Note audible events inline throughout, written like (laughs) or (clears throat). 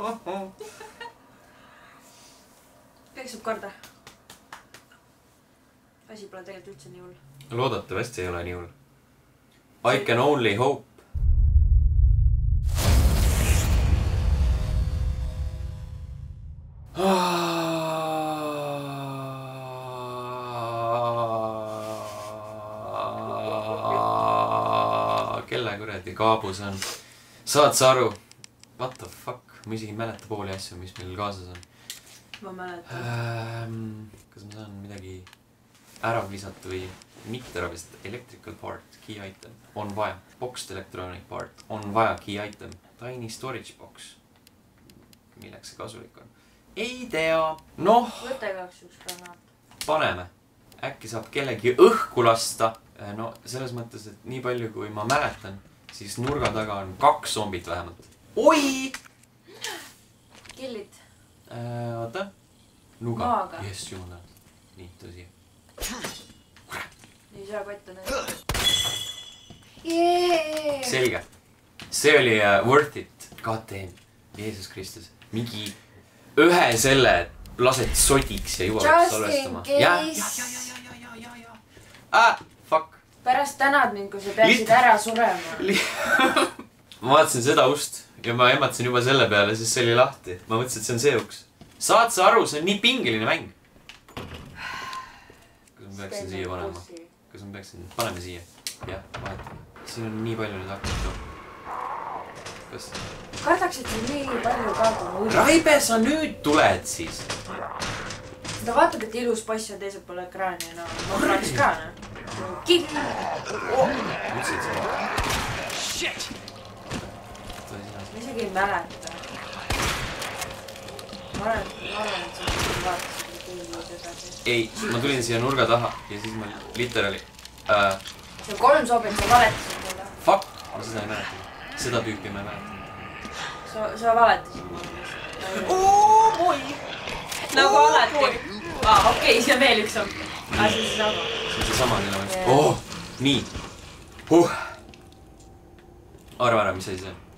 (laughs) saab korda. asi pole tegelikult üldse nii hull. loodetavasti ei ole nii hull. I can only hope. kelle kuradi kaabus on? saad sa aru? What the fuck, ma isegi ei mäleta pooli asju, mis meil kaasas on. ma mäletan. Ähm, kas ma saan midagi ära visata või mitte ära visata? Electrical part, key item, on vaja. Boxed electronic part, on vaja, key item. Tiny storage box. milleks see kasulik on? ei tea. noh, võta igaks juhuks granaat. paneme. äkki saab kellegi õhku lasta. no selles mõttes, et nii palju, kui ma mäletan, siis nurga taga on kaks zombit vähemalt. oi killid. äh,. oota. nuga jess, jumal tänatud. nii, tõsi. nii, söökott on ees. selge. see oli uh, worth it. God damn, Jeesus Kristus, mingi ühe selle lased sodiks ja jõuad Just salvestama in. ja, case. ja, ja, ja, ja, ja, ja, ja. Ah, fuck. pärast tänad mind, kui sa peaksid Liht- ära surema. (laughs) ma vaatasin seda ust ja ma ehmatasin juba selle peale, sest see oli lahti. ma mõtlesin, et see on see uks. saad sa aru, see on nii pingeline mäng. kas ma peaksin siia panema? kas ma peaksin, paneme siia. jah, vahetame. siin on nii palju neid aknaid, noh. kas, kardaksid sa nii palju ka, kui ma. Raibe, sa nüüd tuled siis? ta vaatab, et ilus poiss on teisel pool ekraani, no ma tuleks ka, noh. kill. mõtlesin, et sa. Shit! Isegi ei mäleta. ma arvan, ma sa isegi vaatasid keegi edasi. ei, ma tulin siia nurga taha ja siis ma literaali uh,. see kolm sobib, sa valetasid mulle. Fuck, ma seda ei mäleta. seda tüüpi ma ei mäleta. sa, sa valetasid mulle. oi, nagu alati. aa, okei, see on veel üks zombie. aa, see on seesama. see on seesama, kelle ma ütlesin. oh, nii huh.. arva ära, mis asi see on?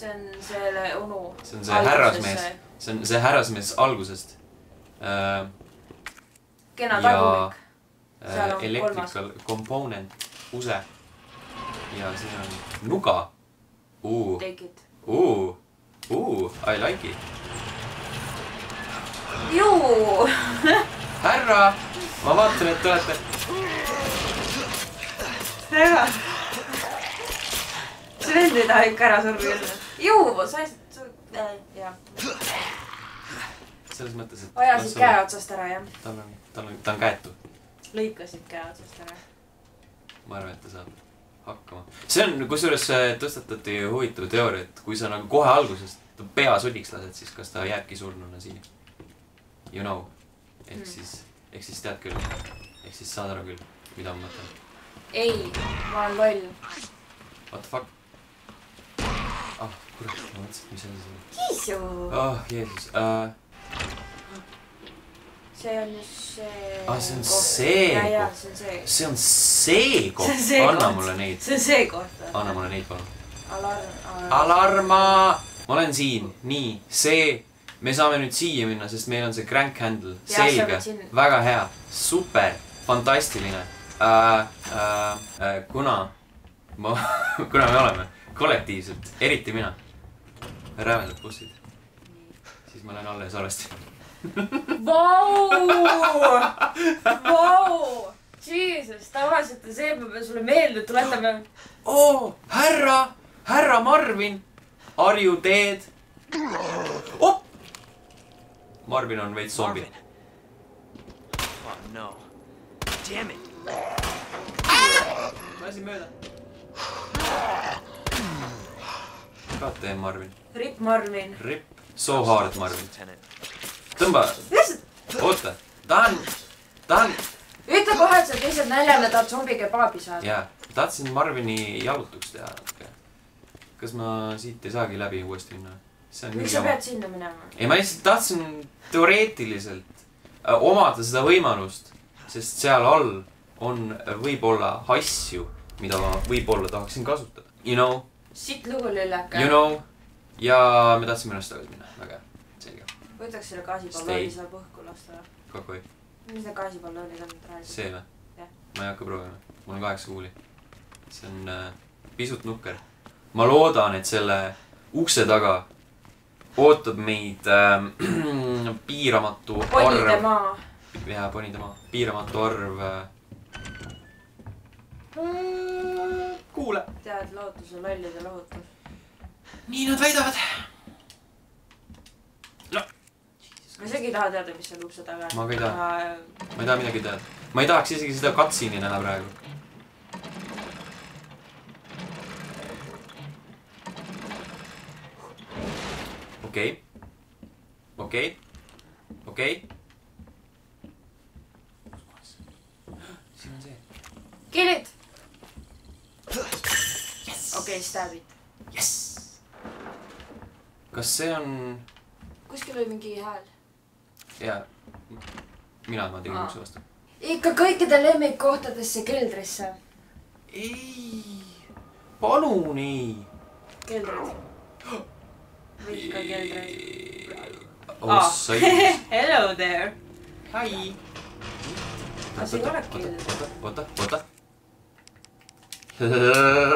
See on selle onu. see on see härrasmees, see on see härrasmees algusest uh,. kena tagumik. On electrical component, use. ja siin on nuga uh,. Take it. Uh, uh, I like it. juu. härra, ma vaatan, et te olete. väga. see vend ei taha ikka ära surra küll. juu, sa ei, sa, jah. selles mõttes, et. ajasid käe. otsast ära, jah. tal on, tal on, ta on käetu. lõikasid käe otsast ära. ma arvan, et ta saab hakkama. see on, kusjuures äh, tõstatati huvitav teooria, et kui sa nagu kohe algusest ta pea sodiks lased, siis kas ta jääbki surnuna siia. You know. ehk Hmm. siis, ehk siis tead küll. ehk siis saad aru küll, mida ma mõtlen. ei, ma olen loll. What the fuck? ah, kurat, ma mõtlesin, mis asi see oli. kiisu. oh, Jeesus uh,. see on just see. Ah, see on see see on see. (laughs) on koht on anna mulle neid, see on see koht. anna mulle neid palun. alarm. alarma, ma olen siin, nii, see, me saame nüüd siia minna, sest meil on see crank handle, selge väga hea, super, fantastiline äh,. Äh, äh, kuna ma, (laughs) kuna me oleme kollektiivselt, eriti mina, rämedad bussid, siis ma lähen alla ja salvestan. Vau, vau, Jesus, tavaliselt on see, et ma pean sulle meelde tuletama. oo, härra, härra Marvin, are you dead oh!? Marvin on veits zombi. Oh no. Damn it. lasin mööda. Damn Marvin, Rip Marvin. rip, so hard Marvin, tõmba, oota, tahan, tahan, ütle kohe, et sa lihtsalt näljane, tahad zombi kebaabi saada. jaa, tahtsin Marvini jalutuks teha natuke. kas ma siit ei saagi läbi uuesti minna? miks sa pead. sinna minema? ei, ma lihtsalt tahtsin teoreetiliselt äh, omada seda võimalust, sest seal all on võib-olla asju, mida ma võib-olla tahaksin kasutada. You know, sitt lugu lüllaka you. know, ja me tahtsime ennast tagasi minna, väga hea, selge. võtaks selle gaasipallooni Stay. seal õhku lasta või? kakoi, mis need gaasipalloonid on praegu? see või ma ei hakka proovima, mul on kaheksa kuuli. see on äh, pisut nukker. ma loodan, et selle ukse taga ootab meid äh, (clears throat) piiramatu ponide arv, maa. jaa, ponide maa, piiramatu arv äh, kuule. tead, lootuse lollide lohutus. nii nad väidavad. ma isegi ei taha teada, mis seal ukse taga on. Ma ka ei taha.. ma ei taha midagi teada. ma ei tahaks isegi seda cutscene'i näha praegu. okei, okei, okei. siin on see. Kill it. okei, stab it. jess. kas see on, kuskil oli mingi hääl. jaa, mina, ma tegin ukse vastu. ikka kõikide lemmikkohtadesse keldrisse. ei, palun ei keldrid. või ikka keldrid. oh sa ei. Hello there. Hi. Ole keeld. oota, oota, oota.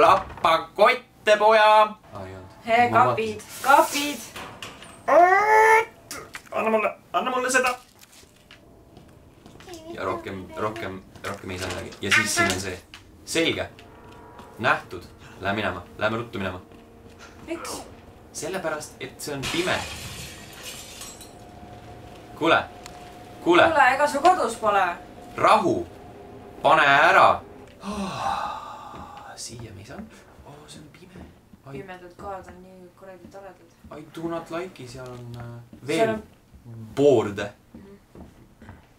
lapakotte, poja. hee, kapid, kapid. anna mulle, anna mulle seda. ja rohkem, rohkem, rohkem ei saa midagi. ja siis siin on see. selge. nähtud. Lähme minema, lähme ruttu minema. miks? sellepärast, et see on pime. kuule, kuule, kuule, ega su kodus pole? rahu, pane ära siia me ei saanud oh,. see on pime. I, pimedad kohad on nii kuradi toredad. I do not like'i, seal on seal veel on, boorde.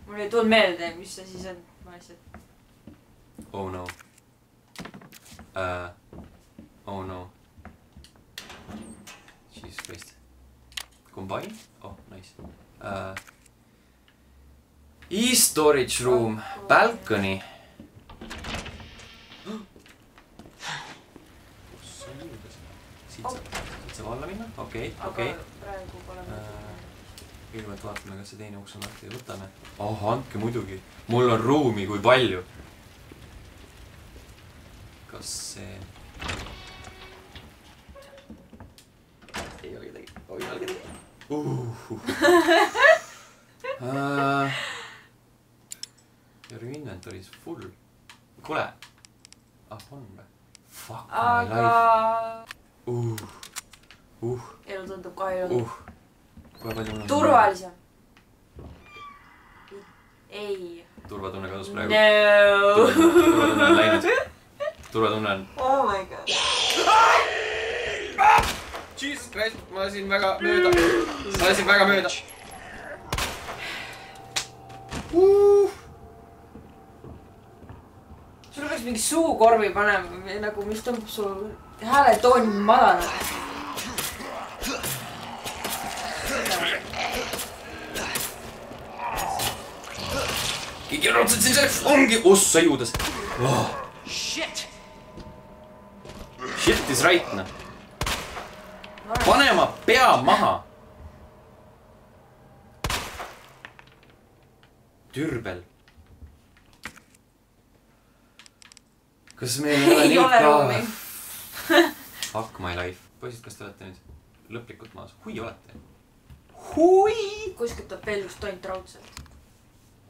mul ei tulnud meelde, mis see siis on. ma lihtsalt, Oh no uh,. Oh no. Jesus Christ. Combine? oh, nice uh,. E-storage room, balcony. kus see jõudis? Siit saab, siit saab alla minna, okei, aga okei. praegu pole Äh, mõtet. kõigepealt vaatame, kas see teine uks on lahti ja võtame. oh, andke muidugi, mul on ruumi kui palju. kas see? ei ole kedagi, ei ole kedagi uh,. Uh, Your inventory is full. kuule, ah on või? Fuck my life uh,, uh, elu tundub kohe ilusam. uh. turvalisem. ei. turvatunne kadus praegu. no. turvatunne on läinud. turvatunne on. oh my god. Jesus Christ, ma lasin väga mööda. ma lasin väga mööda uh.. sul peaks mingi suukorvi panema, nagu mis tõmbab su hääletooni madalaks. keegi otseselt siin sees, ongi, ossa juudes oh.. Shit! Shit is right noh. pane oma pea maha. türbel. kas meil ei ole ei ole ka. (laughs) Fuck my life. poisid, kas te olete nüüd lõplikult maas? hui olete. hui. kuskilt tuleb veel üks tont raudselt.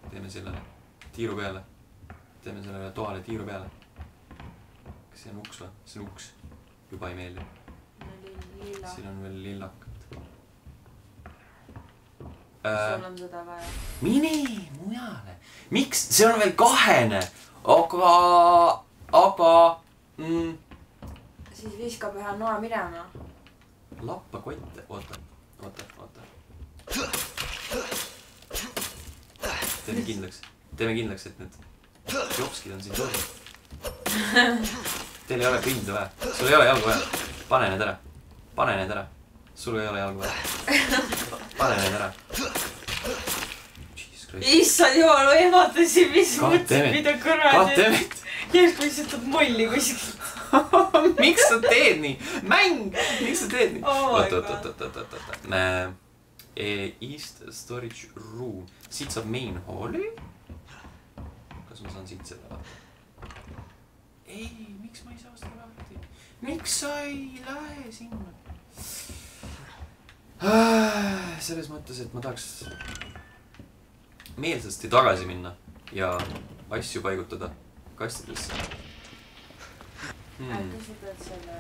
teeme sellele tiiru peale. teeme sellele toale tiiru peale. kas see on uks või? see on uks. juba ei meeldi. siin on veel lillakat sul äh,. on seda vaja. mine mujale. miks, see on veel kahene, aga, aga mm, siis viskab ühe noa minema. lappa kotte, oota, oota, oota. teeme kindlaks, teeme kindlaks, et need jopskid on siin toodud. Teil ei ole pinda vaja, sul ei ole jalgu vaja. pane need ära, pane need ära. sul ei ole jalgu vaja. pane need ära. Issand jumal, ma ehmatasin, mis mõttes, mida kuradi. järsku lihtsalt tuleb molli kuskilt. (laughs) miks sa teed nii? mäng, miks sa teed nii? Oh oot, oot, oot, oot, oot, oot, oot. me, East storage room, siit saab main hall'i. kas ma saan siit seda vaadata? ei, miks ma ei saa seda lahti? miks sa ei lähe sinna? selles mõttes, et ma tahaks meelsasti tagasi minna ja asju paigutada kastidesse hmm.. äkki sa pead selle.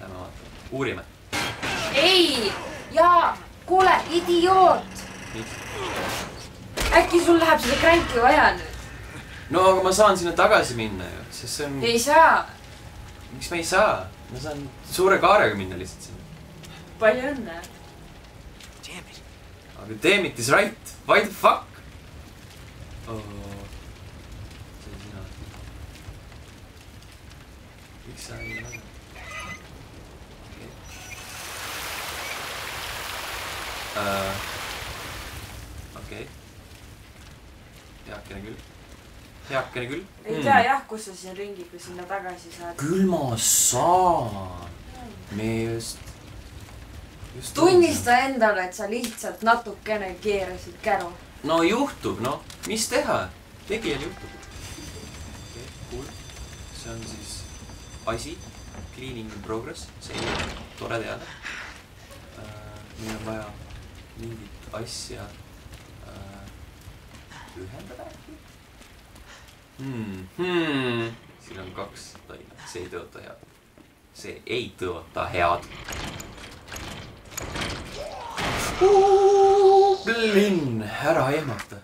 Lähme vaatame, uurime. ei, jaa, kuule, idioot, äkki sul läheb seda kränki vaja nüüd? no aga ma saan sinna tagasi minna ju, sest see on, ei saa, miks ma ei saa? ma saan suure kaarega minna lihtsalt sinna. palju õnne. Damn it. aga damn it is right, why the fuck oh.? see olin sina. Miks sa ei lähe? okei. okei. heakene küll. heakene küll. ei tea jah, kus sa siin ringiga sinna tagasi saad. küll ma saan. me just, just. tunnista endale, et sa lihtsalt natukene keerasid käru. no juhtub, noh, mis teha, tegijal juhtub. okei okay,, cool. see on siis asi, cleaning in progress, selge, tore teada uh,. meil on vaja mingit asja uh, ühendada äkki hmm,. Hmm. siin on kaks taina, see ei tõota head. see ei tõota head. linn, ära ehmata.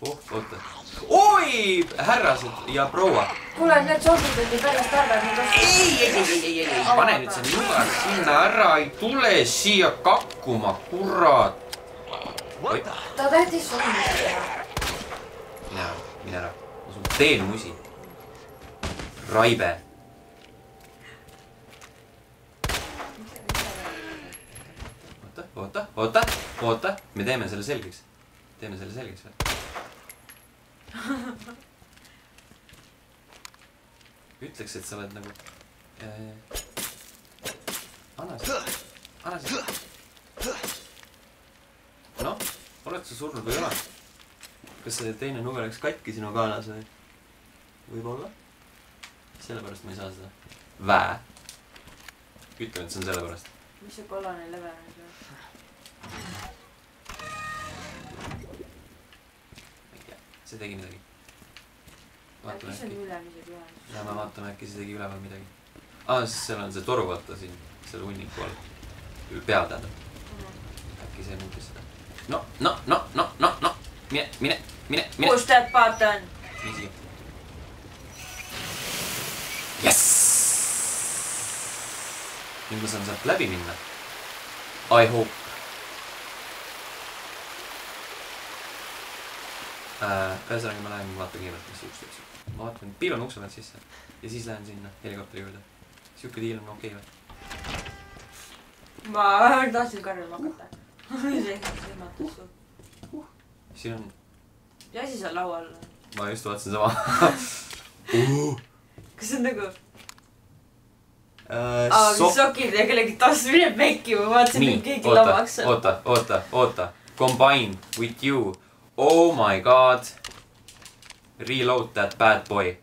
oh, oota. oi, härrased ja proua. kuule, need sordid on ju päris targad, ei, ei, ei, ei, ei, ei, pane nüüd see nuga sinna ära, ei tule siia kakkuma, kurat. Ta tahtis sunnida teha. mine ära, mine ära, ma sul teen musi. raibe. oota, oota, oota, oota, me teeme selle selgeks. teeme selle selgeks või? (laughs) ütleks, et sa oled nagu äh,. anna see, anna see. noh, oled sa surnud või ei ole? kas see teine nuga läks katki sinu kaalas või? võib-olla. sellepärast ma ei saa seda. Vä? ütleme, et see on sellepärast. mis see kollane level on seal? ma ei tea, see tegi midagi. äkki see on ülemised ühendused? lähme vaatame, äkki see tegi üleval midagi. aa, siis seal on see toru, vaata siin, selle hunniku all. peal tähendab, äkki see muutis seda. no, no, no, no, no, no, mine, mine, mine, mine. kus that button? nii siia. jess. nüüd ma saan sealt läbi minna. I hope äh,. ühesõnaga ma lähen vaatan kõigepealt, mis uks teeb. ma vaatan, piilun ukse pealt sisse ja siis lähen sinna helikopteri juurde. sihuke diil on okei okay, või? ma tahtsin karjuma hakata. (laughs) see ehmatas su. siin on, ja siis on laual. ma just vaatasin sama (laughs) uh,. kas see on nagu, Uh, aa, mis sokid ja kellegi tass mineb mekki, ma vaatasin, et, keegi lamaks, seal. oota, oota, oota, combine with you. Oh my god. Reload that bad boy.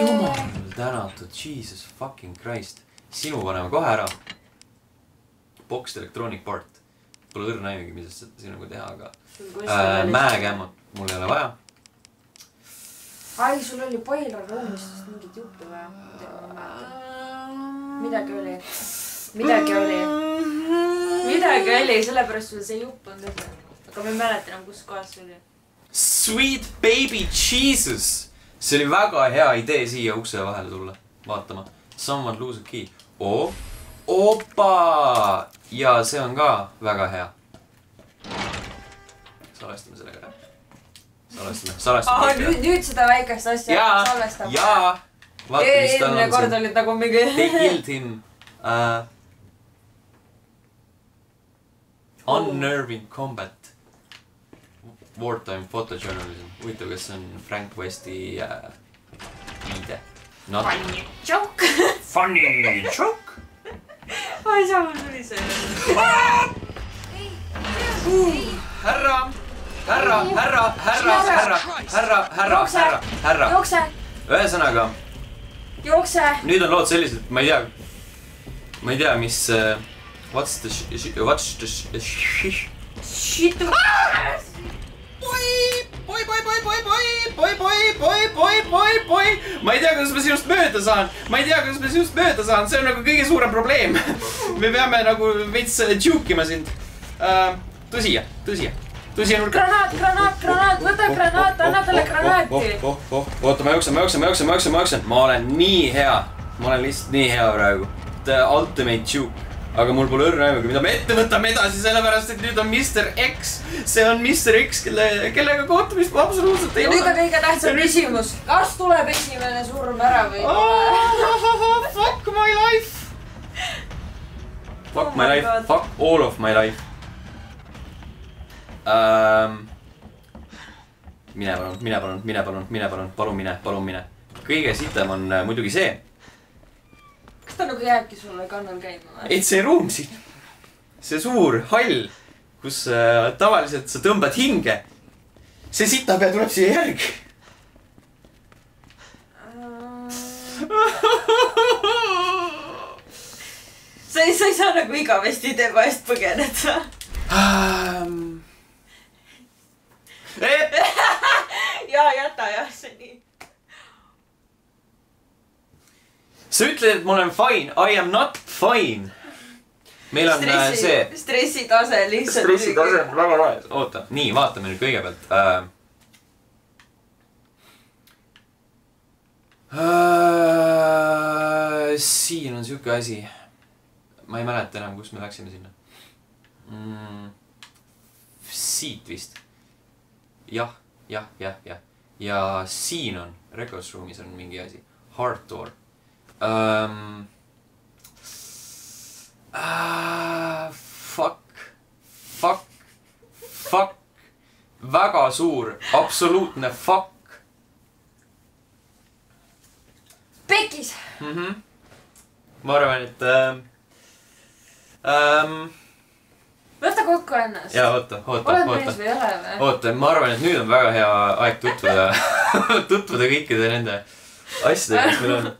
jumal tänatud, jesus fucking christ. sinu paneme kohe ära. Boxed electronic part. Pole õrna aimugi, mida sinuga teha, aga äh, mäekämmud mul ei ole vaja. ai, sul oli Boiler ruumistest mingit juttu või? midagi oli, midagi oli, midagi oli, sellepärast sul see jupp on tehtud. aga ma ei mäleta enam, kus kohas see oli. Sweet baby Jesus. see oli väga hea idee siia ukse vahele tulla, vaatama. Someone lose a key oh.. opa ja see on ka väga hea. salvestame sellega ära. salvestame, salvestame nüüd, nüüd seda väikest asja jaa, salvestab. jaa. tal eelmine kord olid nagu mingi. They killed him uh,. Unnerving combat. Wartime photojournalism, huvitav, kas see on Frank Westi uh, viide. Not funny joke. (laughs) funny joke. ma ei saa, mul tuli see. härra, härra, härra, härra, härra, härra, härra, härra, härra. jookse, ühesõnaga, jookse. nüüd on lood sellised, ma ei tea, ma ei tea, mis uh,. What's the sh- sh-, what's the sh- sh- Shit. Boi, boi, boi, boi, boi, boi, boi, boi, boi, boi, boi, boi. ma ei tea, kuidas ma sinust mööda saan, ma ei tea, kuidas ma sinust mööda saan, see on nagu kõige suurem probleem. me peame nagu veits juke ima sind uh,. tõsi, tõsi, tõsi on. granaat, granaat, granaat, võta granaat, anna talle granaati. oh, oh, oota, ma jooksen, ma jooksen, ma jooksen, ma jooksen, ma jooksen, ma olen nii hea. ma olen lihtsalt nii hea praegu. The ultimate juke. Aga mul pole õrna aimugi, mida me ette võtame edasi, sellepärast et nüüd on Mr X. see on Mr X, kelle, kellega kohtumist ma absoluutselt ei ja nüüd on ole. kõige tähtsam küsimus, kas tuleb esimene surm ära või ei tule? Fuck my life. Fuck Oh my my life fuck all of my life um,. mine palun, mine palun, mine palun, mine palun, palun mine, palun mine. kõige sitem on äh, muidugi see, kas ta nagu jääbki sulle kannal käima või? et see ruum siin, see suur hall, kus äh, tavaliselt sa tõmbad hinge, see sitapea tuleb siia järgi. (laughs) sa ei, sa ei saa nagu igavesti tema eest põgeneda. (laughs) Um, ja jäta jah, see nii. Sa ütled, et ma olen fine, I am not fine. meil on äh, see stressi, stressitase lihtsalt. stressitase on väga laes. oota, nii, vaatame nüüd kõigepealt äh,. Äh, siin on siuke asi. ma ei mäleta enam, kus me läksime sinna mm,. siit vist. jah, jah, jah, jah. ja siin on, records room'is on mingi asi, heart door um,. Uh, fuck, fuck, fuck, väga suur, absoluutne fuck pekis. mm. -hmm. ma arvan, et ähm, ähm, võta kokku ennast. ja oota, oota, oota oota, ma arvan, et nüüd on väga hea aeg tutvuda, (laughs) tutvuda kõikide nende asjadega, mis meil on.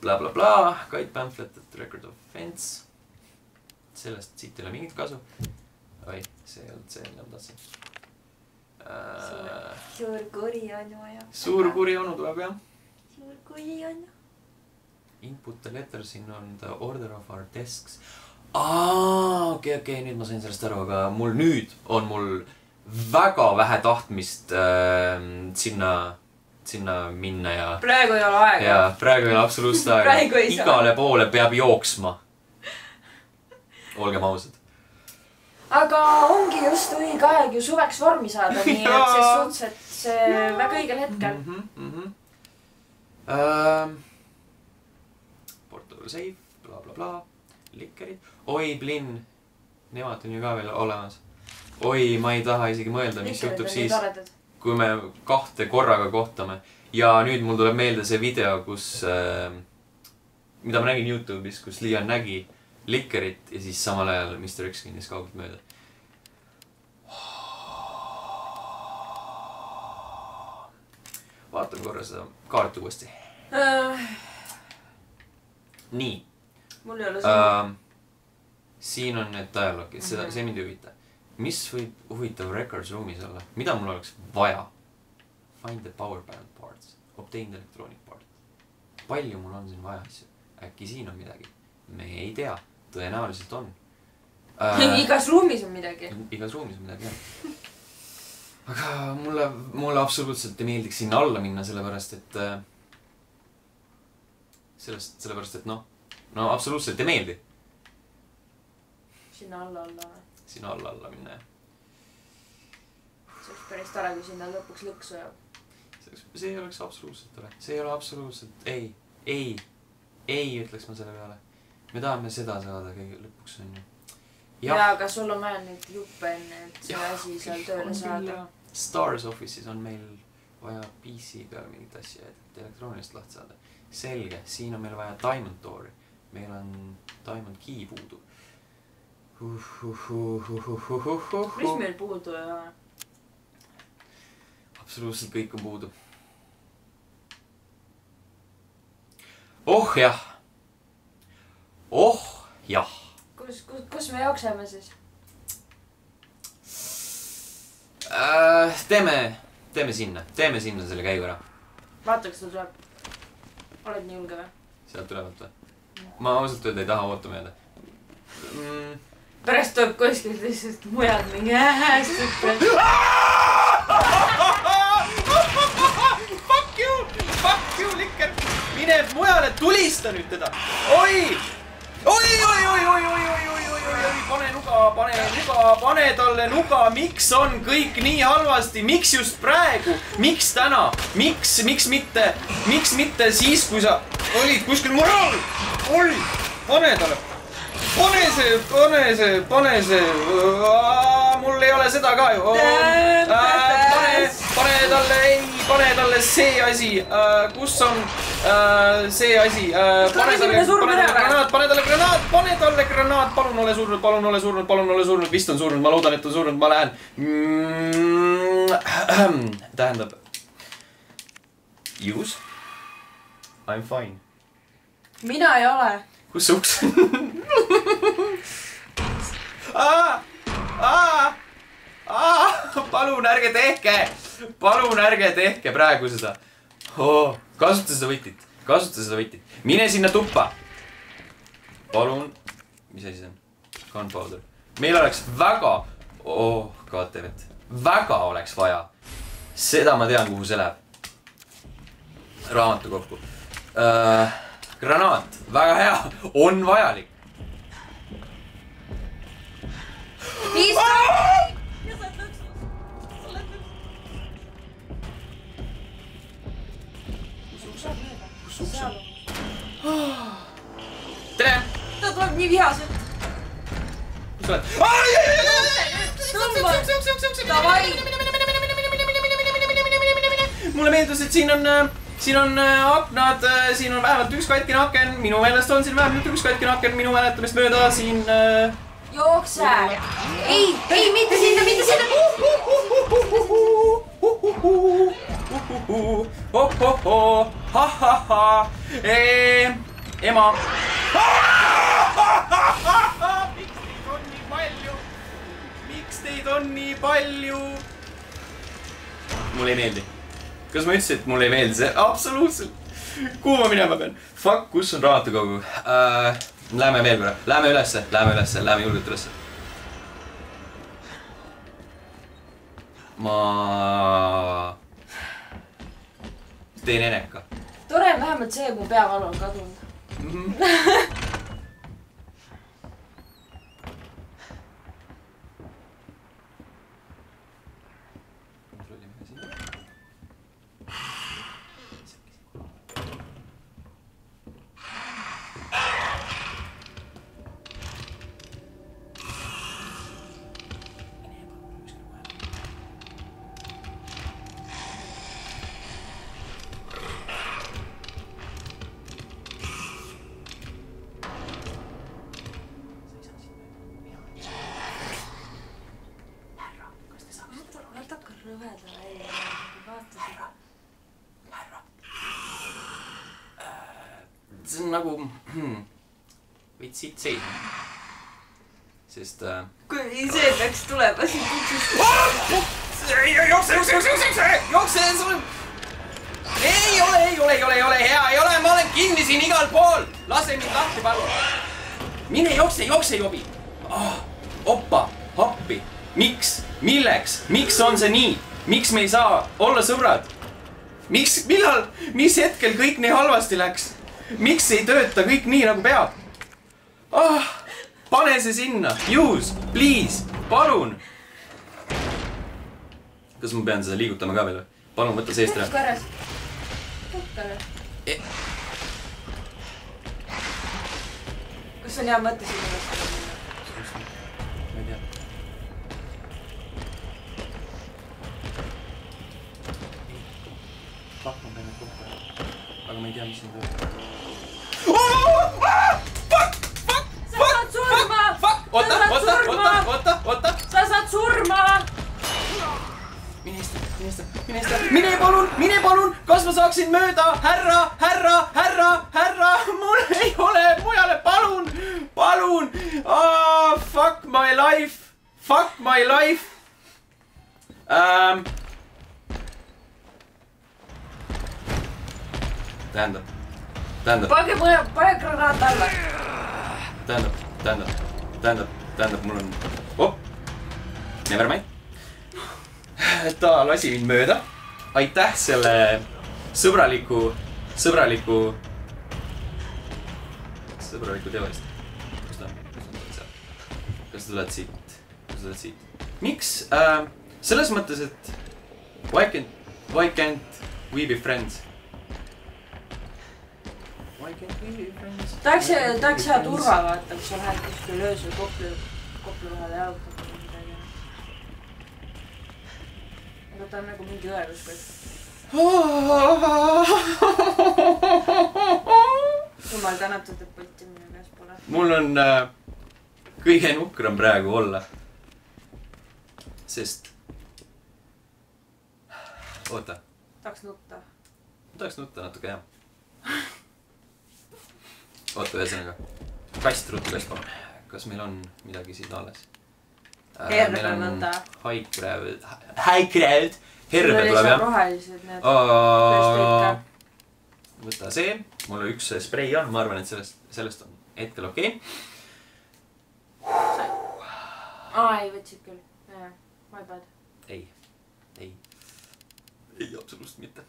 blablabla, guide pamphlet, record of offense. sellest siit ei ole mingit kasu. oi, see ei olnud see, mida ma tahtsin uh,. suur kuri on ju ja. suur kuri onu tuleb jah. suur kuri on ju. Input the letters in on the order of our desks. aa, okei, okei, nüüd ma sain sellest aru, aga mul nüüd on mul väga vähe tahtmist äh, sinna, sinna minna ja, praegu ei ole aega ja. praegu ei ole absoluutselt aega (laughs) igale poole peab jooksma. olgem ausad. aga ongi just õige aeg ju suveks vormi saada, nii et Jaa. ses suhtes, et see väga õigel hetkel. mm. -hmm, mm -hmm. Ähm, Portugal safe bla,, blablabla, likkerid, oi Blinn, nemad on ju ka veel olemas. oi, ma ei taha isegi mõelda, mis juhtub siis, kui me kahte korraga kohtame ja nüüd mul tuleb meelde see video, kus äh,, mida ma nägin Youtube'is, kus Liian nägi likkerit ja siis samal ajal Mr X kõndis kaugelt mööda. vaatan korra seda kaarti uuesti. nii mul ei ole seda. uh,. siin on need dialoogid, seda, Mhm. see mind ei huvita. Mis võib huvitav records room'is olla, mida mul oleks vaja? Find the power band parts, obtain the electronic part. palju mul on siin vaja asju, äkki siin on midagi, me ei tea, tõenäoliselt on uh. (laughs) igas ruumis on midagi. igas ruumis on midagi jah. aga mulle, mulle absoluutselt ei meeldiks sinna alla minna, sellepärast et äh, sellest, sellepärast et noh, no absoluutselt ei meeldi sinna alla, alla või? Sinna alla, alla minna jah. see oleks päris tore, kui sinna lõpuks lõksu jääb. see oleks, see ei oleks absoluutselt tore, see ei ole absoluutselt, ei, ei, ei ütleks ma selle peale. me tahame seda saada kõige lõpuks onju. ja aga sul on vaja neid juppe enne, et see asi seal tööle saada. Stars Office'is on meil vaja PC peale mingit asja, et elektroonilist lahti saada. selge, siin on meil vaja diamond door'i. meil on diamond key puudu. Mis meil puudu ei ole? absoluutselt kõik on puudu. oh jah. oh jah. kus, kus, kus me jookseme siis? Äh, teeme, teeme sinna, teeme sinna selle käigu ära. vaata, kas ta tuleb. oled nii julge või? sealt ülevalt või? ma ausalt öelda ei taha ootama jääda mm.. Pärast tuleb kuskilt lihtsalt mujalt mingi häästab. Fuck you, fuck you, Likker, mine mujale, tulista nüüd teda. oi, oi, oi, oi, oi, oi, oi, oi, oi, oi, oi, pane nuga, pane nuga, pane talle nuga, miks on kõik nii halvasti, miks just praegu, miks täna, miks, miks mitte, miks mitte siis, kui sa olid kuskil mujal, oi, pane talle pane see, pane see, pane see, mul ei ole seda ka ju. pane, pane talle, ei, pane talle see asi, kus on äh, see asi. pane talle, pane talle granaat, pane talle granaat, pane talle granaat, palun ole surnud, palun ole surnud, palun ole surnud, vist on surnud, ma loodan, et on surnud, ma lähen mm. (clears throat) tähendab. Use. I m fine. mina ei ole. Uks on? Aa! Aa! Aa! palun ärge tehke, palun ärge tehke praegu seda oh,. kasuta seda võtit, kasuta seda võtit, mine sinna tuppa. palun, mis asi see on? Gunpowder, meil oleks väga, oh goddammit, väga oleks vaja. seda ma tean, kuhu see läheb. raamatukokku uh,. granaat, väga hea, on vajalik. kus uks on? tere, ta tuleb nii vihaselt. kus sa oled? Davai, mulle meeldis, et siin on, siin on äh, aknad, siin on vähemalt üks katkine aken, minu meelest on siin vähemalt üks katkine aken minu mäletamist mööda siin äh,. jookse. ei, ei, mitte sinna, mitte sinna. ha-ha-ha, ema. miks teid on nii palju? miks teid on nii palju? mulle ei meeldi. Kas ma ütlesin, et mulle ei meeldi see? absoluutselt. kuhu ma minema pean? Fuck, kus on raamatukogu äh,? Lähme veel korra, lähme ülesse, lähme ülesse, lähme julgelt ülesse. ma teen eneka. tore on vähemalt see, et mu peavalu on kadunud. kontrollime (laughs) kui rõvedal välja, vaata seda. see on nagu hmm, veits siit seisma. sest äh, kui see peaks tulema siit uksest. jookse, jookse, jookse, jookse, jookse, sul ei ole, ei ole, ei ole, ei ole hea, ei ole, ma olen kinni siin igal pool. lase mind lahti, palun. mine jookse, jookse, jobi oh,. oppa, appi, miks, milleks, miks on see nii, miks me ei saa olla sõbrad? miks, millal, mis hetkel kõik nii halvasti läks? miks ei tööta kõik nii nagu peab oh,? pane see sinna, use, please, palun kas ma pean seda liigutama ka veel või? palun võta seest ära. E- kas on hea mõte sinna minna? tea, mis siin toimub. surma, Fuck, oota, Sa saad oota, surma! oota, oota, oota. sa saad surma. mine istu, mine istu, mine istu, mine palun, mine palun, kas ma saaksin mööda, härra, härra, härra, härra, mul ei ole mujale, palun, palun oh,. Fuck my life, fuck my life ähm,. tähendab, tähendab, pange mõne, pane granaat alla. tähendab, tähendab, tähendab, tähendab, mul on oh., never mind. ta lasi mind mööda. aitäh selle sõbraliku, sõbraliku, sõbraliku teo eest. kus ta on, kus ta on seal? kas sa tuled siit, kas sa tuled siit? miks äh,, selles mõttes, et why can't, why can't we be friends? Why can't we be friends? tahaks, tahaks hea turva vaata, kui sa lähed kuskil öösel Kopli, Kopli vahele jalutama või midagi. aga ta on nagu mingi õe kuskil. jumal tänatud, et Balti minu käes pole. mul on äh, kõige nukram praegu olla. sest. oota, tahaks nutta. tahaks nutta natuke jah. (laughs) oota, ühesõnaga, kast, ruttu kast palun. kas meil on midagi siin alles? Herbe võta. haikräevad, haikräevad, herbe tuleb jah. rohelised need. Ikka. võta see, mul üks sprei on, ma arvan, et sellest, sellest on hetkel okei okay.. aa, ei võtsid küll. jaa, my bad. ei, ei, ei absoluutselt mitte.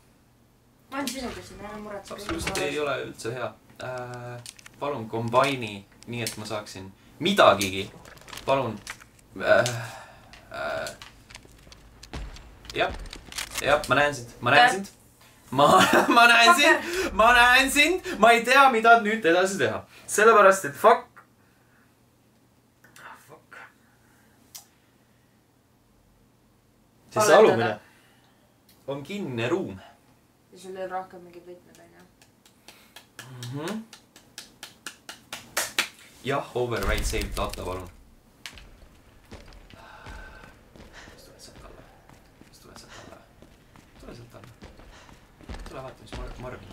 ma olen sinuga siin, ära muretse. absoluutselt ei. ole üldse hea äh,. palun kombaini, nii et ma saaksin midagigi, palun äh,. Äh, jah, jah, ma näen sind, (laughs) ma näen sind. ma, ma näen sind, ma näen sind, ma ei tea, mida nüüd edasi teha, sellepärast et fuck. Fuck. sest see alumine on kinnine ruum ja sul ei ole rohkem mingeid võtmeid. mm. -hmm. jah, override save data, palun. kas tuled sealt alla? kas tuled sealt alla? tule sealt alla. tule vaata, mis ma, ma arvan.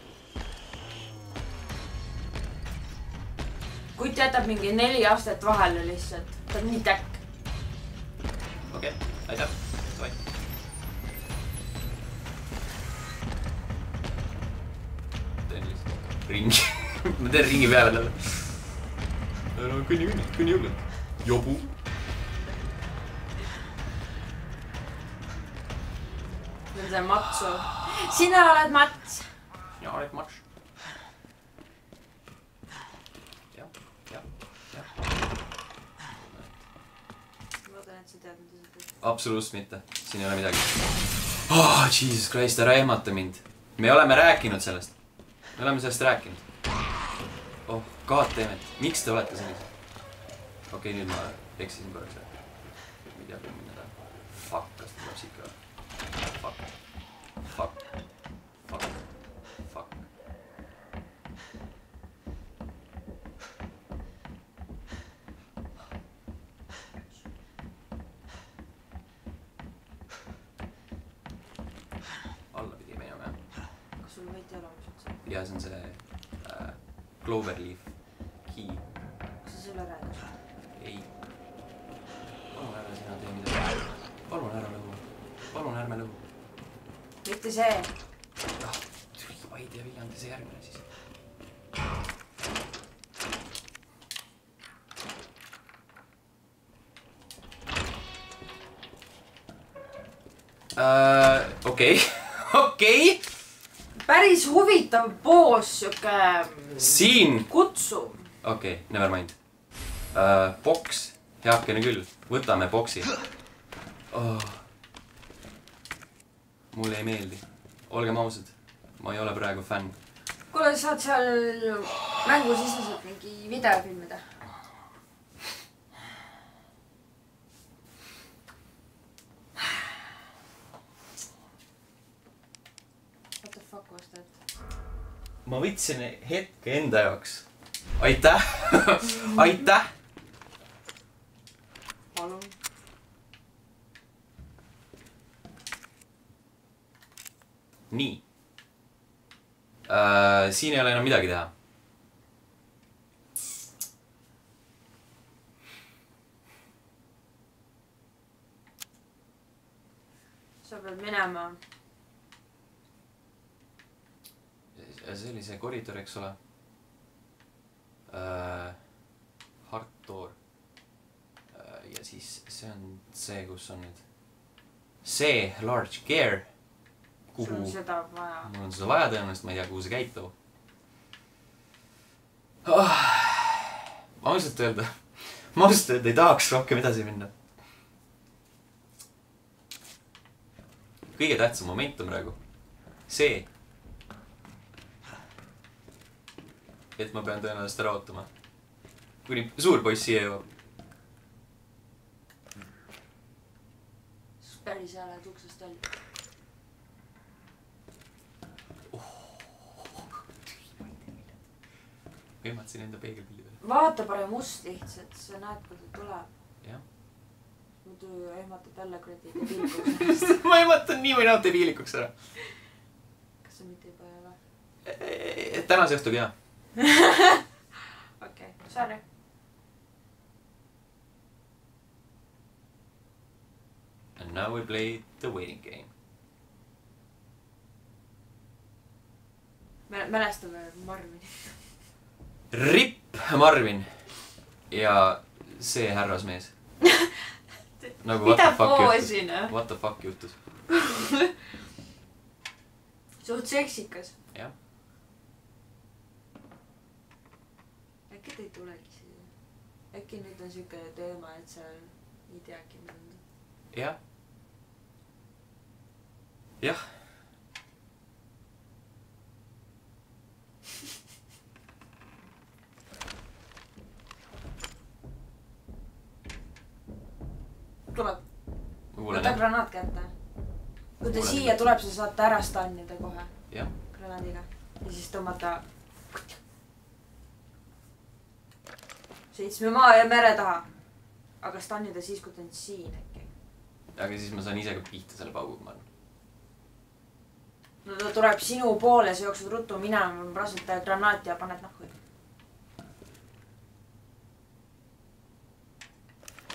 kutt jätab mingi neli astet vahele lihtsalt, ta on nii täkk. okei okay., aitäh, davai. Ringi (laughs) ma teen ringi peale talle. no kõnni, kõnni, kõnni julgelt. jobu. see on see matsu. sina oled mats. ja oled matš. jah, jah, jah. loodan, et sa tead, mida sa teed. absoluutselt mitte, siin ei ole midagi oh,. Jesus Christ, ära ehmata mind. me oleme rääkinud sellest. Me oleme sellest rääkinud. oh, goddammit, miks te olete sellised? okei okay,, nüüd ma eksisin korraks. ma ei tea, kuhu minna tahan. Fuck, kas ta tuleb siit ka? Fuck, fuck, fuck, fuck. alla pidi minema jah. kas sul võit ei ole olemas üldse? ja see on see äh, Cloverleaf key. kas sa selle räägid? ei. palun ära sina tee midagi. palun ära lõhu. palun ärme lõhu. Mitte see. ah, tühi Paide ja Viljandi, see järgmine siis. Äh, okei, (laughs) okei. päris huvitav poos, sihuke siin kutsuv. okei okay,, never mind uh,. boks, heakene küll, võtame boksi oh.. Mulle ei meeldi, olgem ausad, ma ei ole praegu fänn. kuule, saad seal mängusiseselt mingi video filmida? What the fuck was that? ma võtsin hetke enda jaoks. aitäh, (laughs) aitäh. palun. Nii äh,. siin ei ole enam midagi teha. sa pead minema. see oli see koridor, eks ole äh,. Hard door äh,. ja siis see on see, kus on nüüd see large gear. Sul kuhu on seda vaja. mul on seda vaja tõenäoliselt, ma ei tea, kuhu see käib too oh,. ma ausalt öelda, ma ausalt öelda ei tahaks rohkem edasi minna. kõige tähtsam moment on praegu see, et ma pean tõenäoliselt ära ootama, kuni suur poiss siia jõuab. päris hea lähed uksest välja. Ehmatasin enda peegelpildi peale. vaata parem ust lihtsalt, sa näed, kui ta tuleb. jah. muidu ehmatad jälle kuradi (laughs) debiilikuks. ma ehmatan nii või naa debiilikuks ära. kas sa mitte juba ei ole? tänase õhtuga jaa. (laughs) okei sorry. And now we play the waiting game. me mälestame Marvinit. Ripp Marvin ja see härrasmees. (laughs) nagu what the fuck juhtus, what the fuck juhtus. suht seksikas. jah, äkki ta ei tulegi siia? äkki nüüd on siuke teema, et sa ei teagi mind. jah. jah, tuleb, võta granaat kätte. kui ta siia tuleb, sa saad ta ära stannida kohe granaadiga ja siis tõmmata. sõitsime maa ja mere taha. aga stannida siis, kui ta on siin äkki. aga siis ma saan ise ka pihta selle pauguga, ma arvan. no ta tuleb sinu poole, sa jooksed ruttu minema, prasud ta granaati ja paned nahku.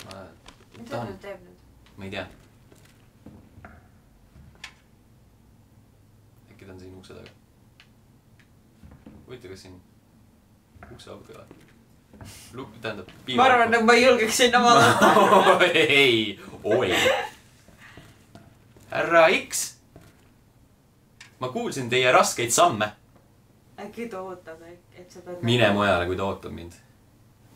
ma mida ta nüüd, teeb nüüd? ma ei tea. äkki ta on siin ukse taga. huvitav, kas siin ukse auk ei ole? Luk-, tähendab. ma arvan, et ma ei julgeks sinna (laughs) vaadata. ei, oi. härra X. ma kuulsin teie raskeid samme. äkki ta ootab, et sa pead. mine mujale, kui ta ootab mind.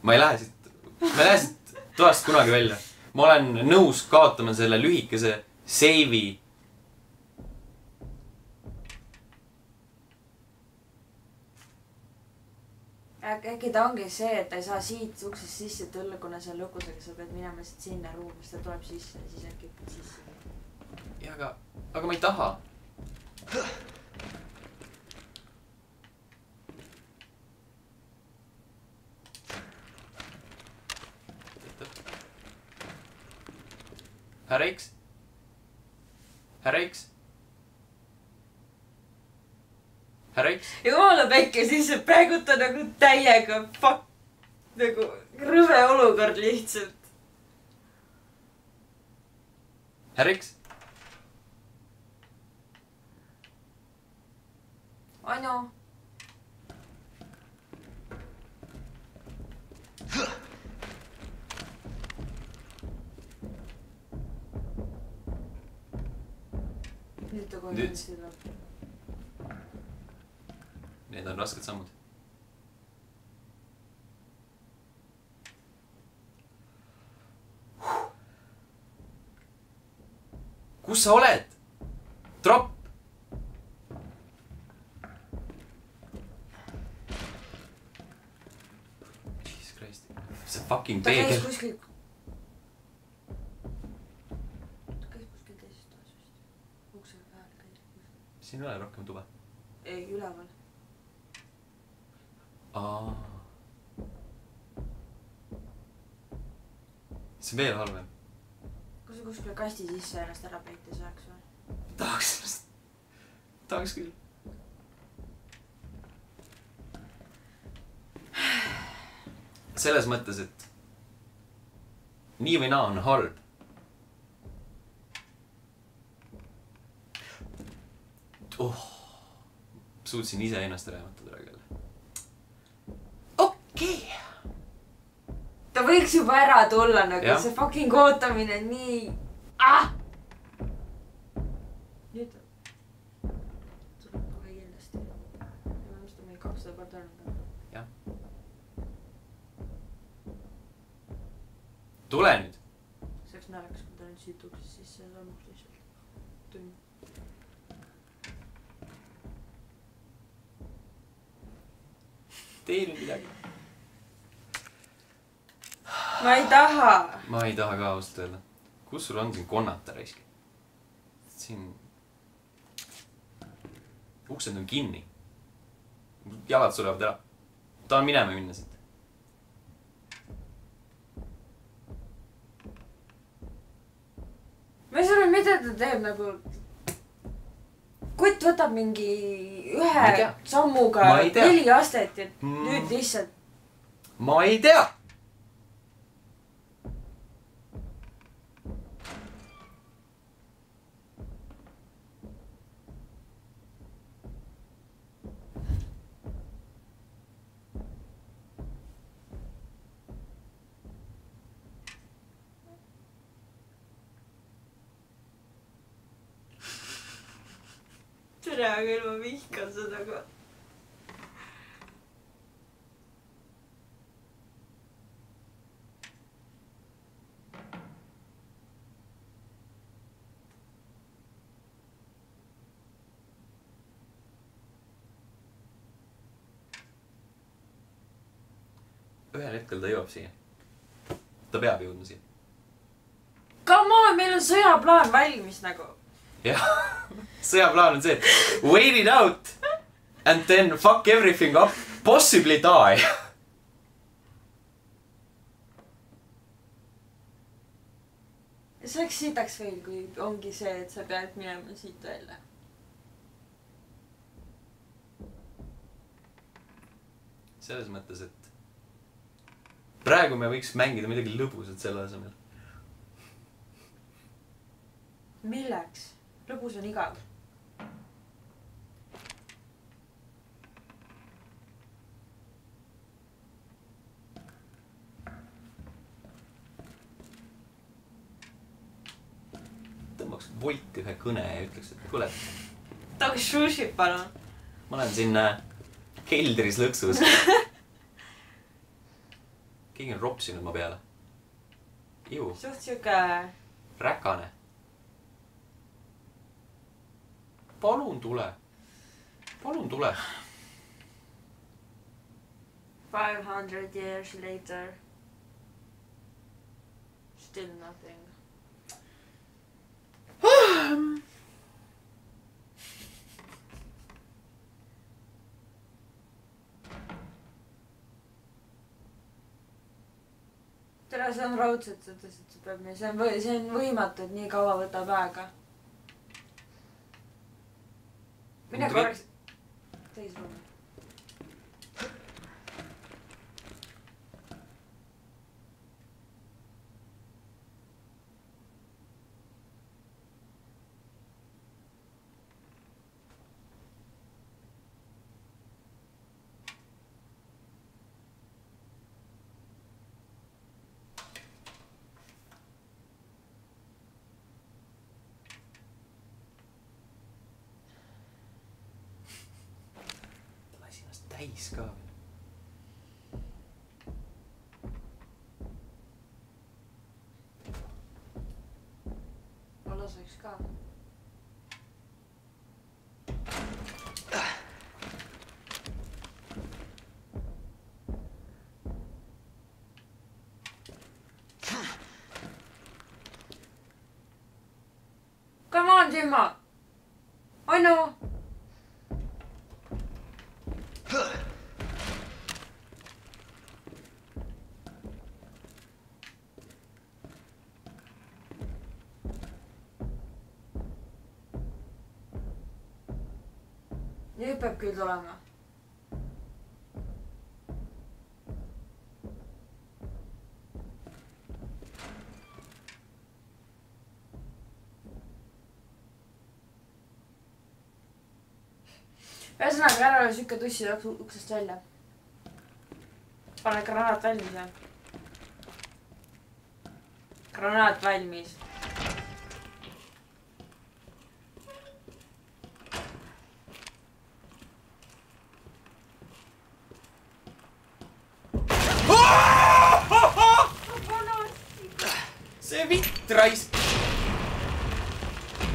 ma ei lähe siit, ma ei lähe siit toast kunagi välja. Ma olen nõus kaotama selle lühikese seivi. äkki, ta ongi see, et ta ei saa siit uksest sisse tulla, kuna see on lukus, aga sa pead minema siit sinna ruumi, siis ta tuleb sisse ja siis äkki hüppad sisse. ja aga, aga ma ei taha. Härra X. härra X. härra X. jumala pekki, siis praegult on nagu täiega fuck, nagu rõve olukord lihtsalt. härra X. Anu, nüüd ta kindlasti tuleb. Need on rasked sammud. kus sa oled? tropp. Jesus Christ, see fucking ta käis peegel. kuskil. Siin ei ole rohkem tuba. ei, üleval. aa. see on veel halvem. kui sa kuskile kasti sisse ennast ära peita saaks või? tahaks, tahaks küll. selles mõttes, et nii või naa on halb. oh, suutsin iseennast ehmatada praegu jälle. okei okay.. ta võiks juba ära tulla nagu Jah. see fucking ootamine nii ah!. nüüd tuleb kohe kindlasti. me oleme seda mingi kakssada korda öelnud. tule nüüd. see oleks naljakas, kui ta nüüd siit uksest sisse sammuks lihtsalt. tünn. Tee nüüd midagi. ma ei taha. ma ei taha ka ausalt öelda. kus sul on siin konnata raisk? siin. uksed on kinni. jalad surevad ära. tahan minema minna siit. ma ei saa aru, mida ta teeb nagu. Kutt võtab mingi ühe sammuga neli astet ja Mm. nüüd lihtsalt ma ei tea. Tere küll, ma vihkan seda ka. ühel hetkel ta jõuab siia. ta peab jõudma siia. Come on, meil on sõjaplaan valmis nagu. jah, (laughs) sõjaplaan on see, et wait it out and then fuck everything up, possibly die. see oleks sitaks veel, kui ongi see, et sa pead minema siit välja. selles mõttes, et praegu me võiks mängida midagi lõbusat selle asemel. milleks? lõbus on igav. Wolti ühe kõne ja ütleks, et kuule, tooge sushit palun. ma olen siin keldris lõksus. keegi on ropsinud mu peale. suht siuke räkane. palun tule, palun tule. five hundred years later. Still nothing. tere, see on raudselt, sa ütlesid, see peab nii, see on või-, see on võimatu, et nii kaua võtab aega. mine korraks teise ruumi. ta lasi ennast täis ka veel. Ma laseks ka. Come on, Timmo. on ju? Peab küll tulema. ühesõnaga, ära ole siuke tuss ja jookse uksest välja. pane granaat valmis või? granaat valmis. see vitt raisk.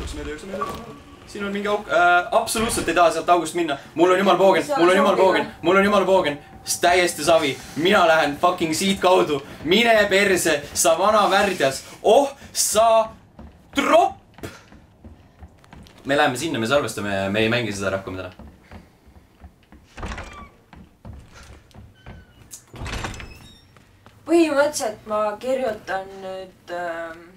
jookse mööda, jookse mööda. siin on mingi auk äh,, absoluutselt ei taha sealt august minna. mul on jumal poogen, mul on jumal poogen, mul on jumal poogen. täiesti savi, mina lähen fucking siitkaudu, mine perse, sa vana värdjas, oh sa tropp. me läheme sinna, me salvestame, me ei mängi seda rohkem täna. põhimõtteliselt ma kirjutan nüüd ähm,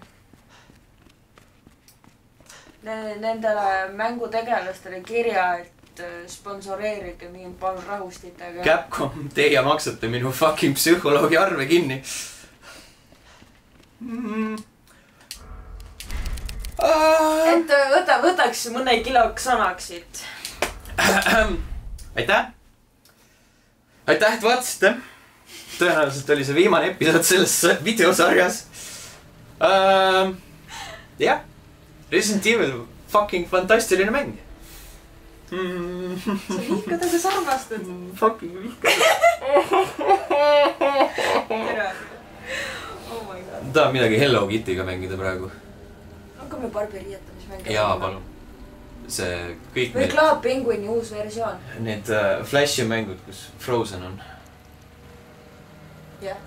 nendele mängutegelastele kirja, et äh, sponsoreerige mind palun rahustitega. Capcom, teie maksate minu fucking psühholoogi arve kinni mm.. Ah. et äh, võta, võtaks mõne kilo Xanaxit. aitäh. aitäh, et vaatasite. tõenäoliselt oli see viimane episood selles videosarjas uh,. jah, Resident Evil, fucking fantastiline mäng mm.. sa vihkad, aga sa armastad. Fucking vihkan. oh my god. tahan midagi Hello Kitty'ga mängida praegu. hakkame Barbi riietamismänge. jaa, palun. see kõik või Penguini uus versioon. need uh, Flashi mängud, kus Frozen on. jah,